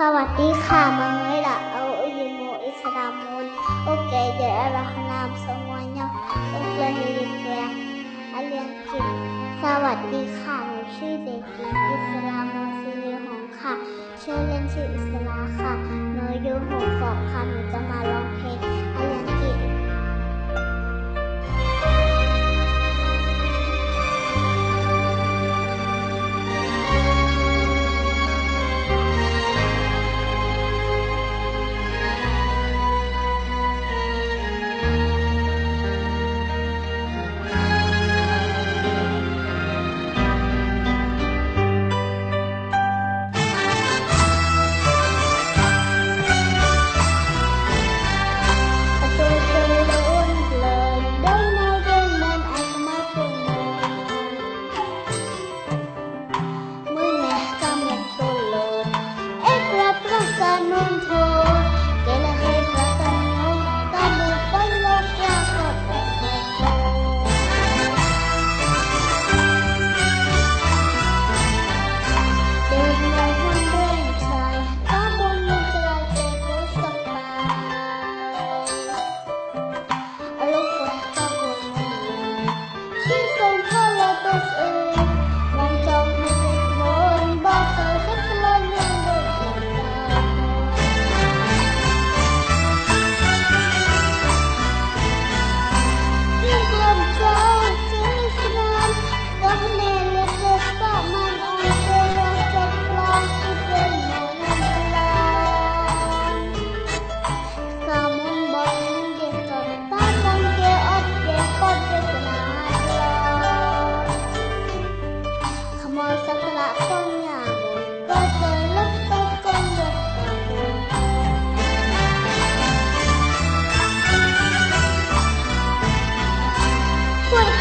สวัสดีค่ะมังไงล่ะเอาอิโมอิสลามุนโอเคเดี๋ยวเรานำ semuanya untuk hidup kalian กินสวัสดีค่ะหนูชื่อเด็กหญิงอิสลามุนซิริหงค่ะชื่อเล่นชื่ออิสลาค่ะหนูอยู่หกขวบค่ะหนูจะมาร้องเพลงอเลียน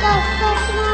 go, go, go.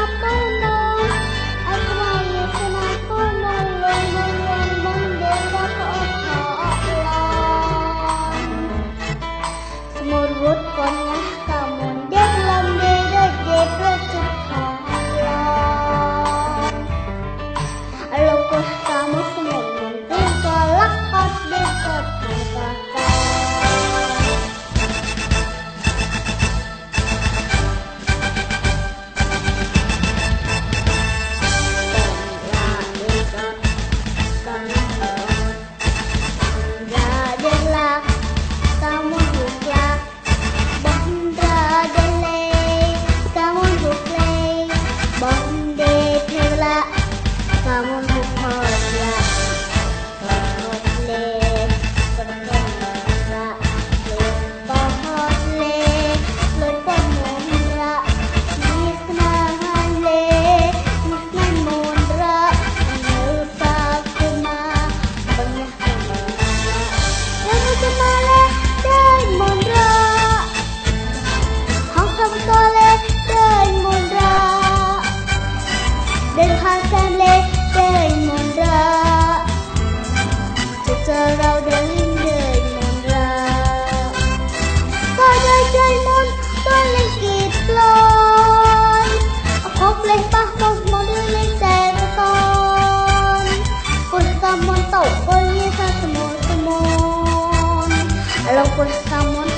Pero pues, por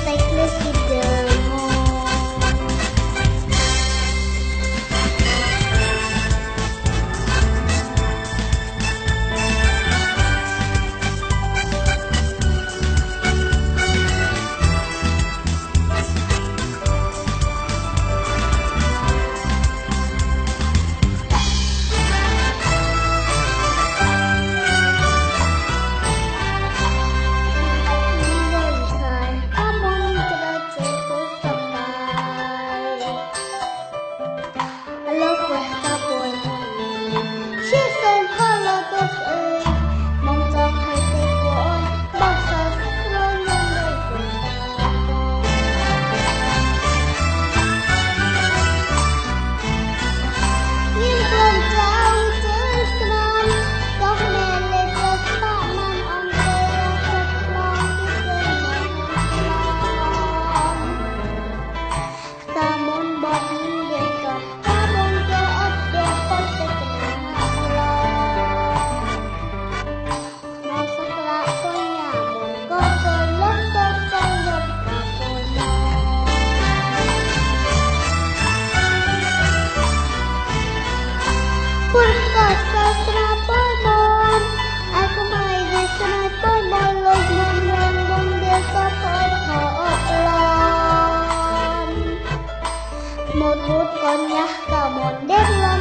Rukonyah kamonderlah